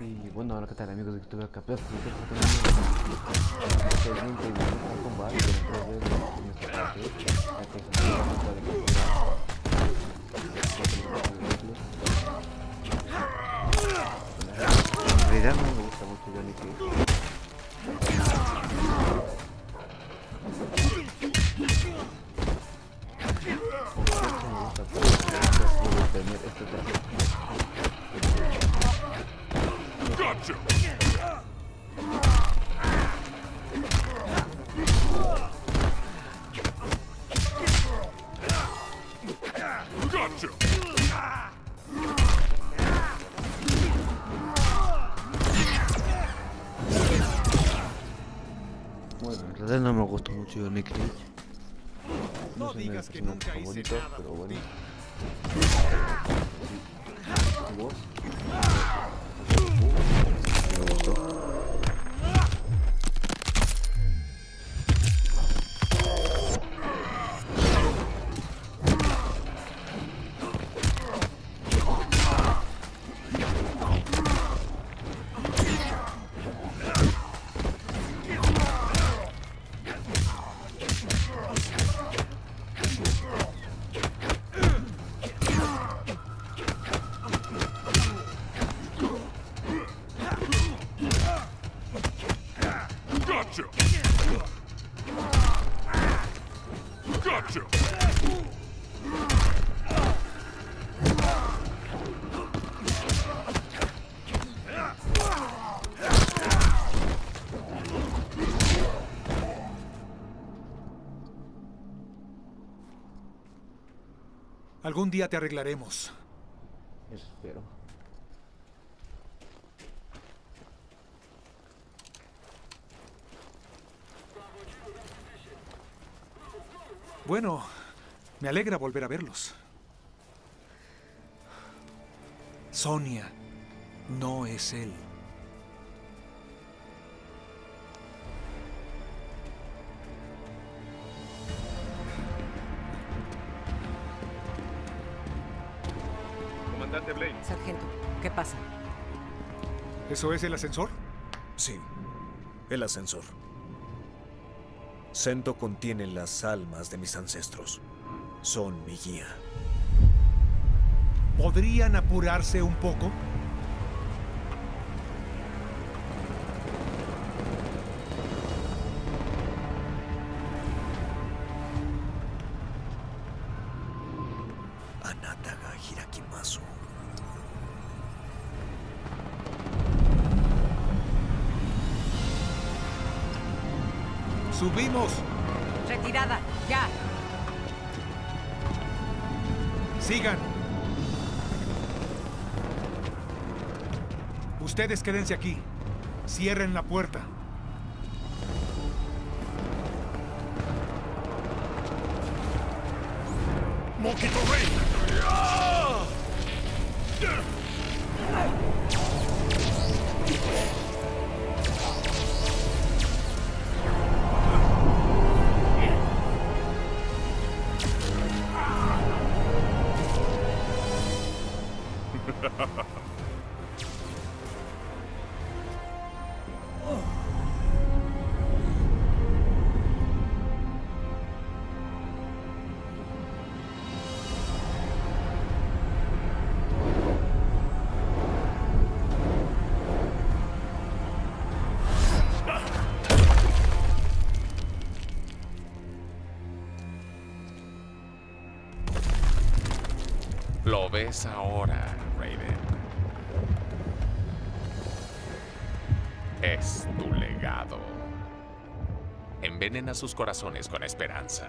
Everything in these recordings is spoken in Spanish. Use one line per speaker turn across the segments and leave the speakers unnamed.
Y bueno, ahora que tal amigos de YouTube acá, pues, pues, combate, en parte, ya que se de En no me gusta mucho Johnny Cage. tener este Cage.
No digas que
personajes
nunca hice
favoritos,
nada
pero
por
bueno.
ti.
¿Y vos?
Algún día te arreglaremos.
Eso espero.
Bueno, me alegra volver a verlos. Sonia no es él.
Comandante.
Sargento, ¿qué pasa?
¿Eso es el ascensor?
Sí, el ascensor. Sento contiene las almas de mis ancestros. Son mi guía.
¿Podrían apurarse un poco?
Anataga Hirakimasu.
¡Subimos!
Retirada, ya.
¡Sigan! Ustedes quédense aquí. Cierren la puerta.
Mokito Ray!
Lo ves ahora, Es tu legado. Envenena sus corazones con esperanza.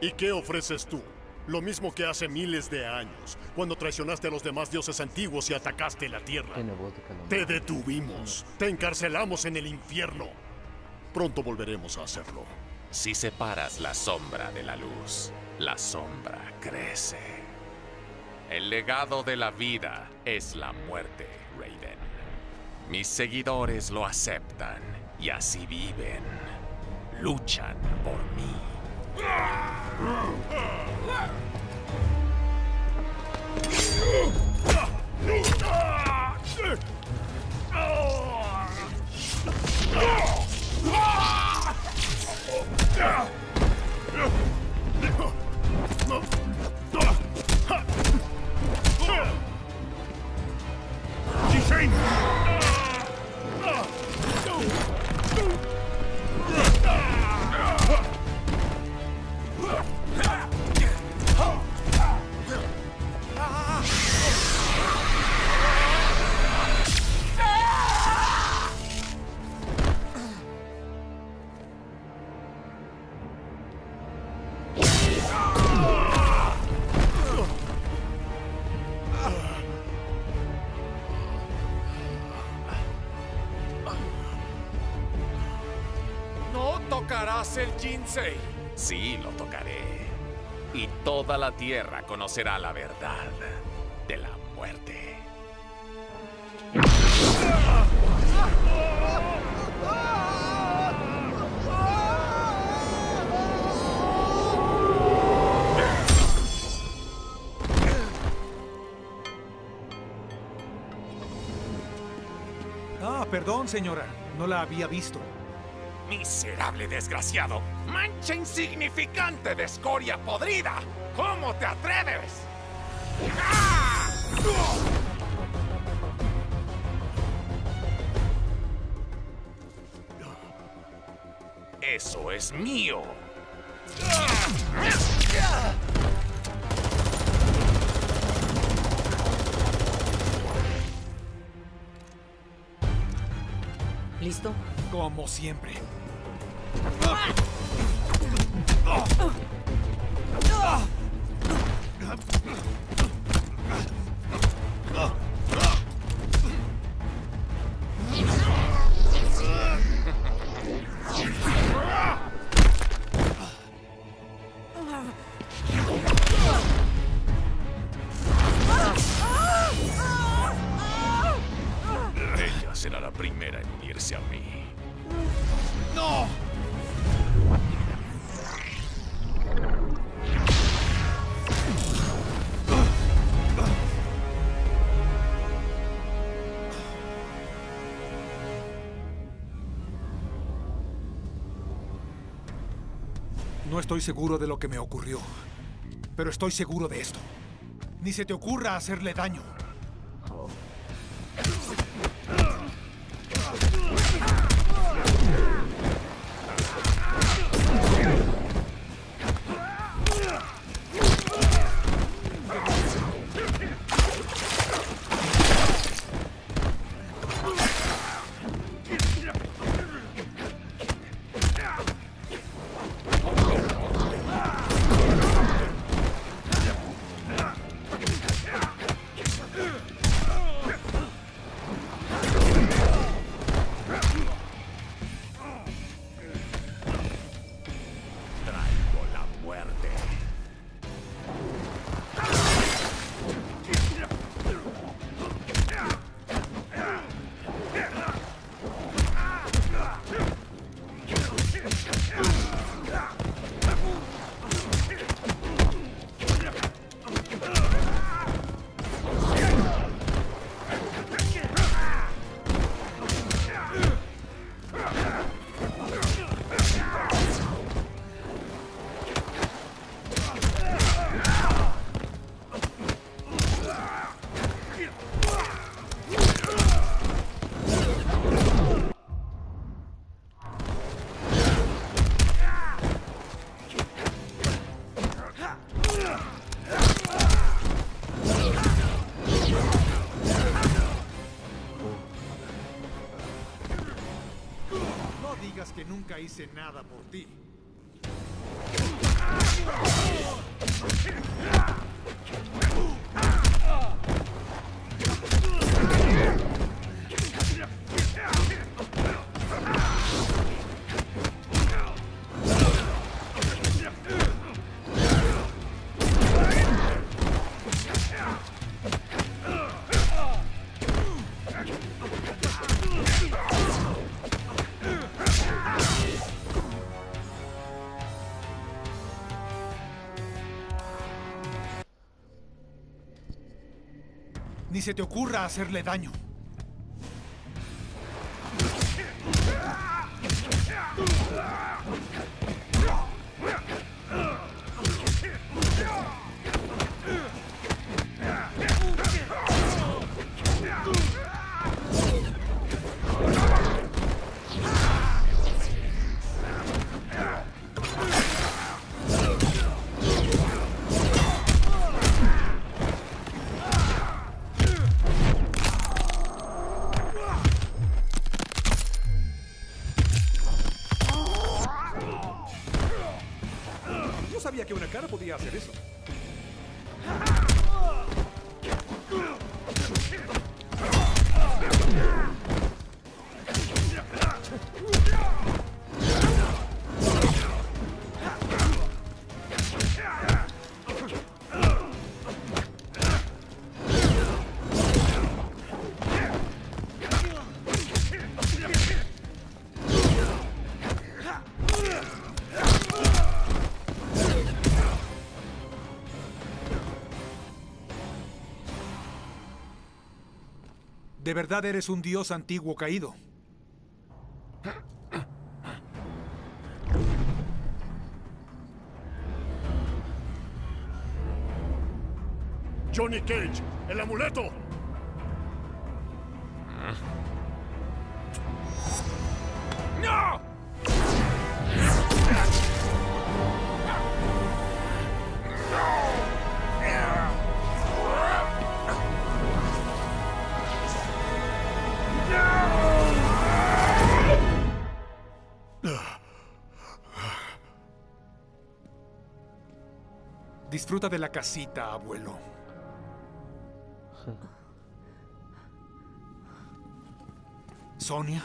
¿Y qué ofreces tú? Lo mismo que hace miles de años, cuando traicionaste a los demás dioses antiguos y atacaste la tierra. Te detuvimos, te encarcelamos en el infierno. Pronto volveremos a hacerlo.
Si separas la sombra de la luz, la sombra crece. El legado de la vida es la muerte, Raiden. Mis seguidores lo aceptan y así viven. Luchan por mí. Tocarás el Jinsei? Sí, lo tocaré. Y toda la tierra conocerá la verdad de la muerte.
Ah, perdón, señora. No la había visto.
Miserable desgraciado. Mancha insignificante de escoria podrida. ¿Cómo te atreves? ¡Ah! Eso es mío.
¿Listo?
Como siempre.
Oh!
No estoy seguro de lo que me ocurrió, pero estoy seguro de esto. Ni se te ocurra hacerle daño. Nada por ti. Ni se te ocurra hacerle daño. De verdad eres un dios antiguo caído.
Johnny Cage, el amuleto.
¡No!
Disfruta de la casita, abuelo. Sonia,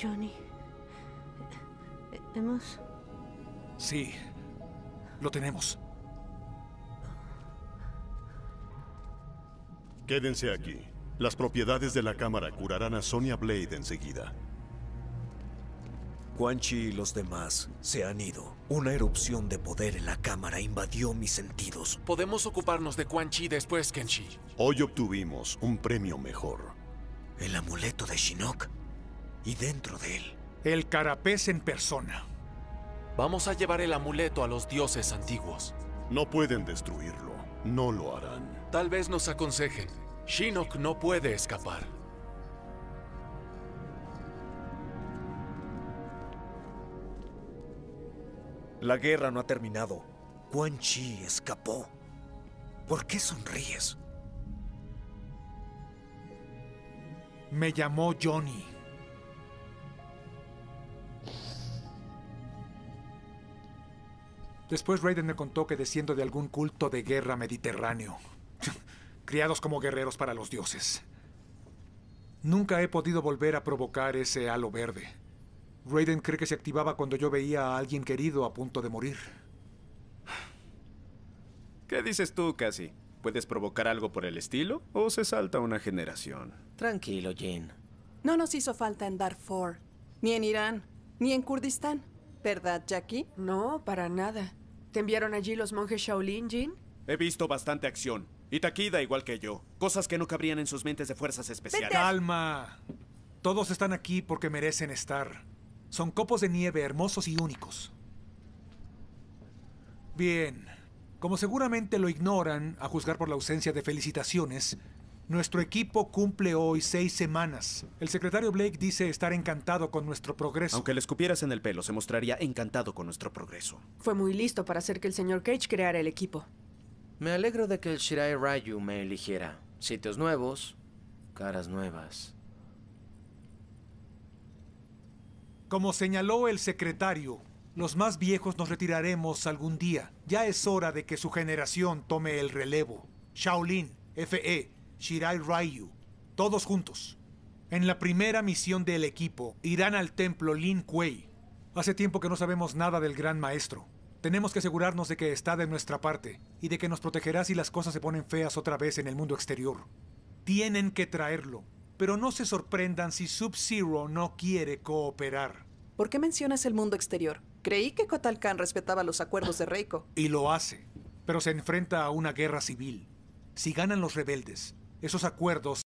Johnny. Hemos...
sí, lo tenemos.
Quédense aquí. Las propiedades de la cámara curarán a Sonia Blade enseguida.
Quan Chi y los demás se han ido. Una erupción de poder en la cámara invadió mis sentidos.
Podemos ocuparnos de Quan Chi después, Kenshi.
Hoy obtuvimos un premio mejor.
El amuleto de Shinnok. Y dentro de él,
El carapés en persona.
Vamos a llevar el amuleto a los dioses antiguos.
No pueden destruirlo. No lo harán.
Tal vez nos aconsejen. Shinnok no puede escapar.
La guerra no ha terminado. Quan Chi escapó. ¿Por qué sonríes?
Me llamó Johnny. Después Raiden me contó que desciendo de algún culto de guerra mediterráneo. Criados como guerreros para los dioses. Nunca he podido volver a provocar ese halo verde. Raiden cree que se activaba cuando yo veía a alguien querido a punto de morir.
¿Qué dices tú, Cassie? ¿Puedes provocar algo por el estilo o se salta una generación?
Tranquilo, Jin.
No nos hizo falta en Darfur, ni en Irán, ni en Kurdistán. ¿Verdad, Jackie?
No, para nada. ¿Te enviaron allí los monjes Shaolin, Jin?
He visto bastante acción. Y Takida igual que yo. Cosas que no cabrían en sus mentes de fuerzas especiales.
Calma. Todos están aquí porque merecen estar. Son copos de nieve hermosos y únicos. Bien. Como seguramente lo ignoran, a juzgar por la ausencia de felicitaciones, nuestro equipo cumple hoy seis semanas. El secretario Blake dice estar encantado con nuestro progreso.
Aunque le escupieras en el pelo, se mostraría encantado con nuestro progreso.
Fue muy listo para hacer que el señor Cage creara el equipo.
Me alegro de que el Shirai Ryu me eligiera. Sitios nuevos, caras nuevas.
Como señaló el secretario, los más viejos nos retiraremos algún día. Ya es hora de que su generación tome el relevo. Shaolin, FE, Shirai Ryu, todos juntos. En la primera misión del equipo, irán al templo Lin Kuei. Hace tiempo que no sabemos nada del gran maestro. Tenemos que asegurarnos de que está de nuestra parte y de que nos protegerá si las cosas se ponen feas otra vez en el mundo exterior. Tienen que traerlo, pero no se sorprendan si Sub-Zero no quiere cooperar.
¿Por qué mencionas el mundo exterior? Creí que Kotal Khan respetaba los acuerdos de Reiko.
Y lo hace, pero se enfrenta a una guerra civil. Si ganan los rebeldes, esos acuerdos